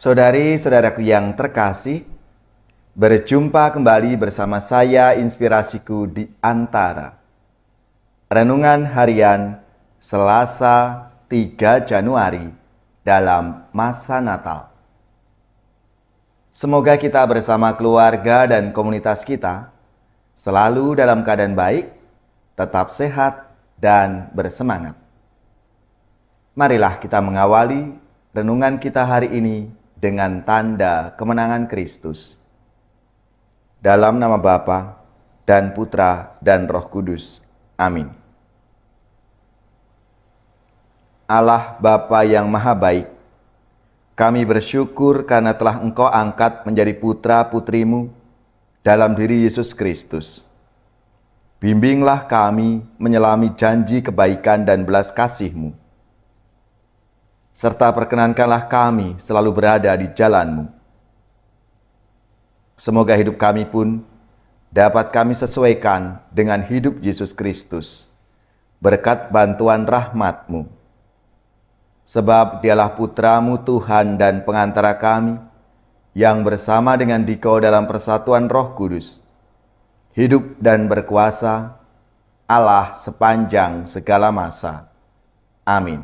Saudari-saudaraku yang terkasih, berjumpa kembali bersama saya Inspirasiku di Antara. Renungan harian Selasa 3 Januari dalam masa Natal. Semoga kita bersama keluarga dan komunitas kita selalu dalam keadaan baik, tetap sehat, dan bersemangat. Marilah kita mengawali renungan kita hari ini dengan tanda kemenangan Kristus. Dalam nama Bapa dan Putra dan Roh Kudus. Amin. Allah Bapa yang Maha Baik, kami bersyukur karena telah Engkau angkat menjadi putra-putrimu dalam diri Yesus Kristus. Bimbinglah kami menyelami janji kebaikan dan belas kasih-Mu. Serta perkenankanlah kami selalu berada di jalan-Mu. Semoga hidup kami pun dapat kami sesuaikan dengan hidup Yesus Kristus. Berkat bantuan rahmat-Mu sebab dialah putramu Tuhan dan pengantara kami, yang bersama dengan dikau dalam persatuan roh kudus, hidup dan berkuasa, Allah sepanjang segala masa. Amin.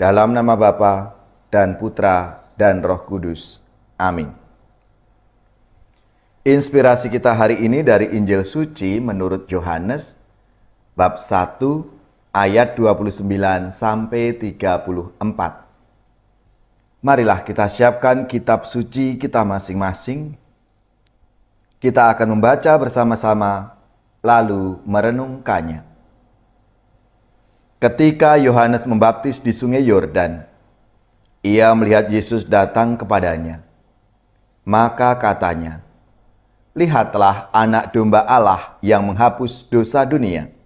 Dalam nama Bapa dan Putra dan Roh Kudus. Amin. Inspirasi kita hari ini dari Injil Suci menurut Yohanes bab 1 ayat 29 sampai 34. Marilah kita siapkan kitab suci kita masing-masing. Kita akan membaca bersama-sama lalu merenungkannya. Ketika Yohanes membaptis di Sungai Yordan, ia melihat Yesus datang kepadanya. Maka katanya, "Lihatlah anak domba Allah yang menghapus dosa dunia."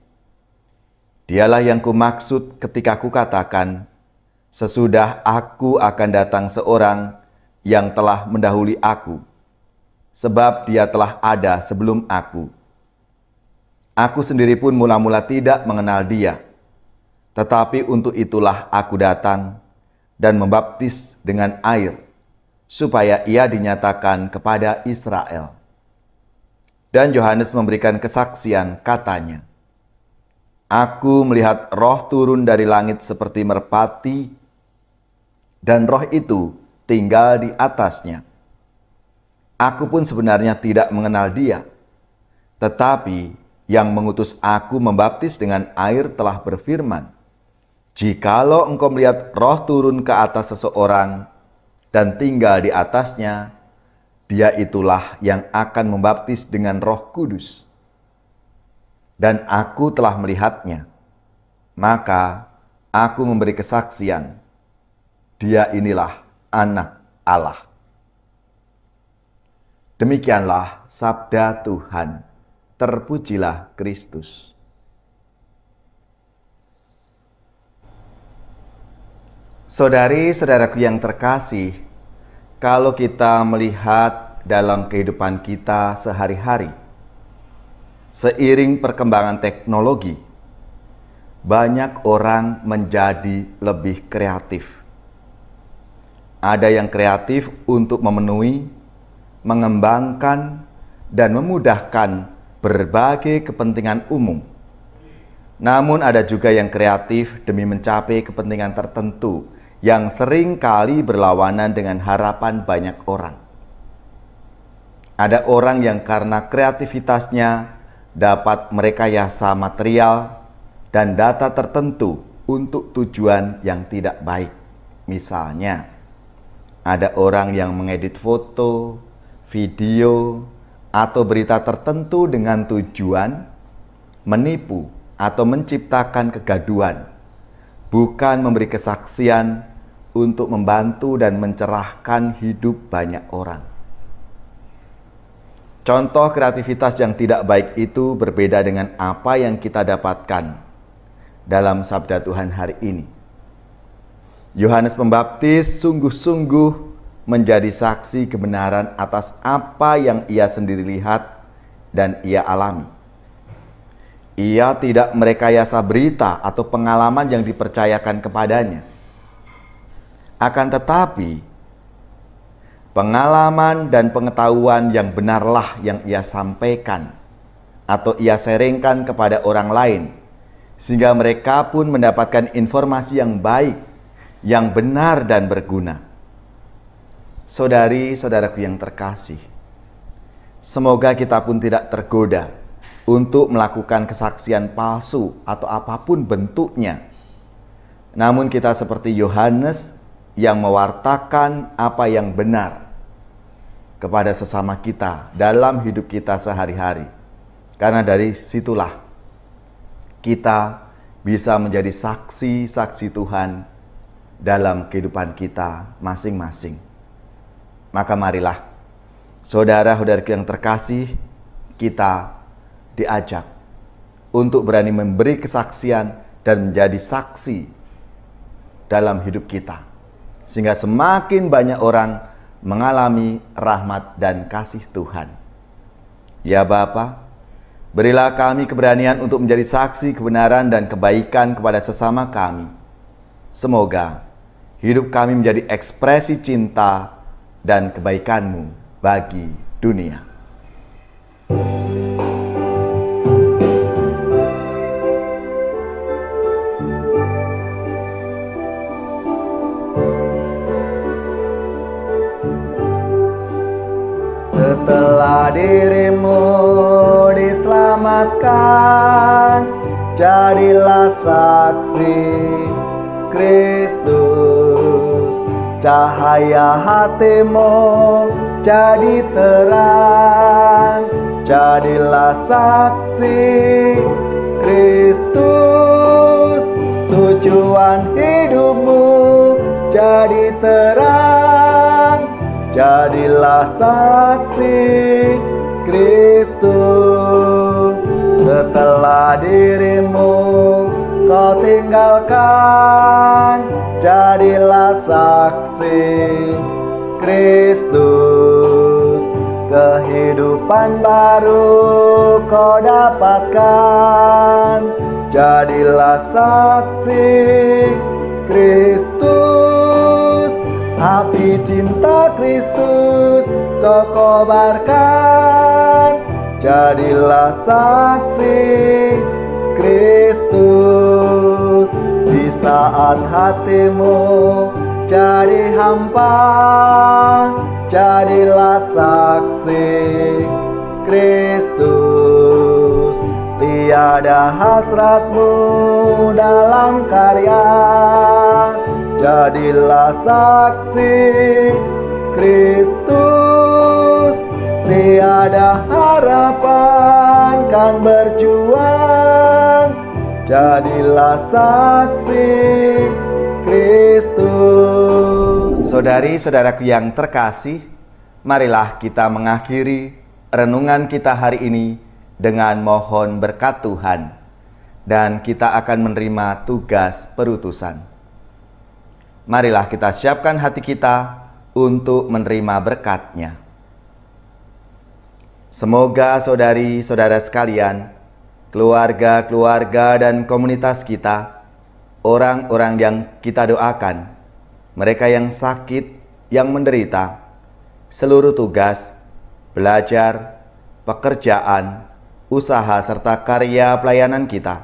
Dialah yang kumaksud ketika kukatakan, sesudah aku akan datang seorang yang telah mendahului aku, sebab dia telah ada sebelum aku. Aku sendiri pun mula-mula tidak mengenal dia, tetapi untuk itulah aku datang dan membaptis dengan air, supaya ia dinyatakan kepada Israel. Dan Yohanes memberikan kesaksian katanya, Aku melihat roh turun dari langit seperti merpati, dan roh itu tinggal di atasnya. Aku pun sebenarnya tidak mengenal dia, tetapi yang mengutus aku membaptis dengan air telah berfirman, Jikalau engkau melihat roh turun ke atas seseorang dan tinggal di atasnya, dia itulah yang akan membaptis dengan roh kudus dan aku telah melihatnya. Maka aku memberi kesaksian, dia inilah anak Allah. Demikianlah sabda Tuhan. Terpujilah Kristus. Saudari-saudaraku yang terkasih, kalau kita melihat dalam kehidupan kita sehari-hari, Seiring perkembangan teknologi, banyak orang menjadi lebih kreatif. Ada yang kreatif untuk memenuhi, mengembangkan, dan memudahkan berbagai kepentingan umum. Namun, ada juga yang kreatif demi mencapai kepentingan tertentu yang sering kali berlawanan dengan harapan banyak orang. Ada orang yang karena kreativitasnya dapat merekayasa material dan data tertentu untuk tujuan yang tidak baik. Misalnya, ada orang yang mengedit foto, video, atau berita tertentu dengan tujuan menipu atau menciptakan kegaduhan, bukan memberi kesaksian untuk membantu dan mencerahkan hidup banyak orang. Contoh kreativitas yang tidak baik itu berbeda dengan apa yang kita dapatkan dalam sabda Tuhan hari ini. Yohanes Pembaptis sungguh-sungguh menjadi saksi kebenaran atas apa yang ia sendiri lihat dan ia alami. Ia tidak merekayasa berita atau pengalaman yang dipercayakan kepadanya. Akan tetapi, pengalaman dan pengetahuan yang benarlah yang ia sampaikan atau ia sharingkan kepada orang lain, sehingga mereka pun mendapatkan informasi yang baik, yang benar, dan berguna. Saudari-saudaraku yang terkasih, semoga kita pun tidak tergoda untuk melakukan kesaksian palsu atau apa pun bentuknya. Namun, kita seperti Yohanes yang mewartakan apa yang benar kepada sesama kita dalam hidup kita sehari-hari, karena dari situlah kita bisa menjadi saksi-saksi Tuhan dalam kehidupan kita masing-masing. Maka marilah, saudara-saudaraku yang terkasih, kita diajak untuk berani memberi kesaksian dan menjadi saksi dalam hidup kita. Sehingga semakin banyak orang mengalami rahmat dan kasih Tuhan. Ya Bapa, berilah kami keberanian untuk menjadi saksi kebenaran dan kebaikan kepada sesama kami. Semoga hidup kami menjadi ekspresi cinta dan kebaikanmu bagi dunia. Jadilah saksi Kristus. Cahaya hatimu jadi terang. Jadilah saksi Kristus. Tujuan hidupmu jadi terang. Jadilah saksi Kristus Setelah dirimu kau tinggalkan jadilah saksi Kristus. Kehidupan baru kau dapatkan jadilah saksi Kristus. Api cinta Kristus kau kobarkan jadilah saksi Kristus. Di saat hatimu jadi hampa jadilah saksi Kristus. Tiada hasratmu dalam karya jadilah saksi Kristus tiada harapan kan berjuang jadilah saksi Kristus. Saudari-saudaraku yang terkasih, marilah kita mengakhiri renungan kita hari ini dengan mohon berkat Tuhan dan kita akan menerima tugas perutusan. Marilah kita siapkan hati kita untuk menerima berkatnya. Semoga saudari-saudara sekalian, keluarga-keluarga dan komunitas kita orang-orang yang kita doakan, mereka yang sakit, yang menderita, seluruh tugas, belajar, pekerjaan, usaha, serta karya pelayanan kita,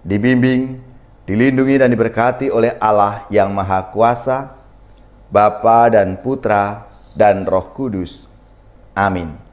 dibimbing, dilindungi dan diberkati oleh Allah yang Maha Kuasa, Bapa dan Putra dan Roh Kudus. Amin.